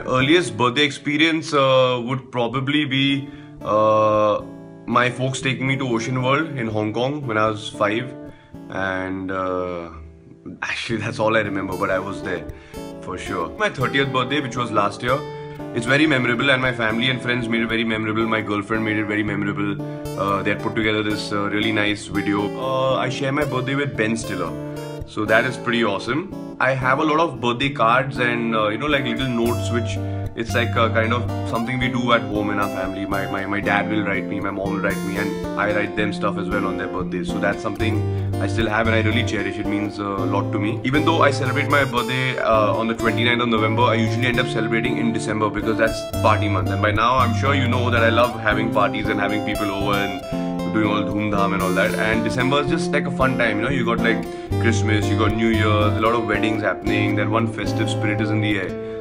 earliest birthday experience uh, would probably be uh, my folks taking me to Ocean World in Hong Kong when I was five, and uh, actually that's all I remember. But I was there for sure. My 30th birthday, which was last year, it's very memorable, and my family and friends made it very memorable. My girlfriend made it very memorable. Uh, they had put together this uh, really nice video. Uh, I share my birthday with Ben Stiller, so that is pretty awesome. I have a lot of birthday cards and uh, you know like little notes which it's like a kind of something we do at home in our family. My, my, my dad will write me, my mom will write me, and I write them stuff as well on their birthdays. So that's something I still have and I really cherish. It means a lot to me. Even though I celebrate my birthday uh, on the 29th of November, I usually end up celebrating in December because that's party month. And by now, I'm sure you know that I love having parties and having people over and doing all dhoom dham and all that. And December is just like a fun time, you know. You got like Christmas, you got New Year's, a lot of weddings happening. That one festive spirit is in the air.